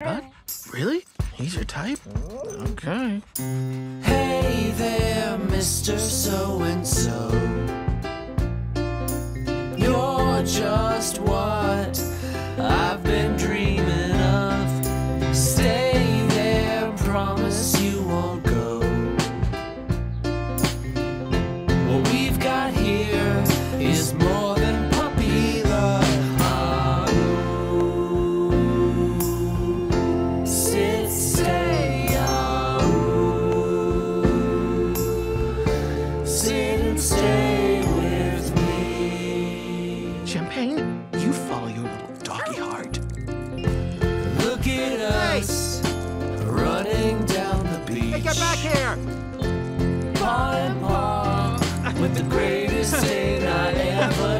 What? Really? He's your type? Okay. Hey there, Mr. So and so. You're just what Champagne, you follow your little doggy heart. Look at us hey. running down the beach. Hey, get back here! Paw and paw with the greatest date I ever